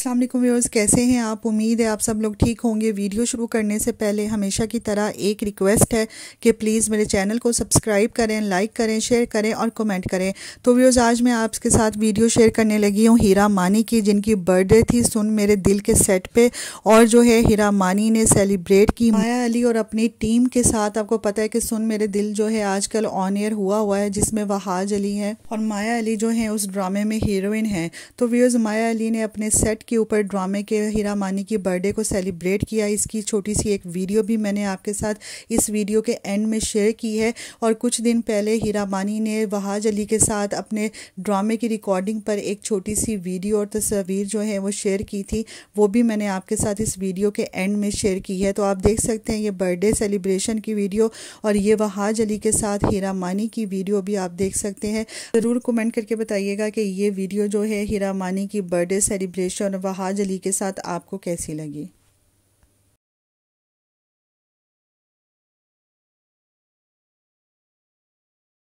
अस्सलाम वालेकुम व्यूअर्स, कैसे हैं आप? उम्मीद है आप सब लोग ठीक होंगे। वीडियो शुरू करने से पहले हमेशा की तरह एक रिक्वेस्ट है कि प्लीज़ मेरे चैनल को सब्सक्राइब करें, लाइक करें, शेयर करें और कमेंट करें। तो व्यूअर्स, आज मैं आपके साथ वीडियो शेयर करने लगी हूँ हीरा मानी की, जिनकी बर्थडे थी सुन मेरे दिल के सेट पर और जो है, हीरा मानी ने सेलिब्रेट की। माया अली और अपनी टीम के साथ, आपको पता है कि सुन मेरे दिल जो है आजकल ऑन एयर हुआ हुआ है, जिसमें वहाज अली है। और माया अली जो है, उस ड्रामे में हीरोइन है। तो व्यूअर्स, माया अली ने अपने सेट के ऊपर ड्रामे के हीरा मानी की बर्थडे को सेलिब्रेट किया। इसकी छोटी सी एक वीडियो भी मैंने आपके साथ इस वीडियो के एंड में शेयर की है। और कुछ दिन पहले हीरा मानी ने वहाज अली के साथ अपने ड्रामे की रिकॉर्डिंग पर एक छोटी सी वीडियो और तस्वीर जो है वो शेयर की थी। वो भी मैंने आपके साथ इस वीडियो के एंड में शेयर की है। तो आप देख सकते हैं ये बर्थडे सेलिब्रेशन की वीडियो और ये वहाज अली के साथ हीरा मानी की वीडियो भी आप देख सकते हैं। ज़रूर कमेंट करके बताइएगा कि ये वीडियो जो है हीरा मानी की बर्थडे सेलिब्रेशन वहाज अली के साथ आपको कैसी लगी?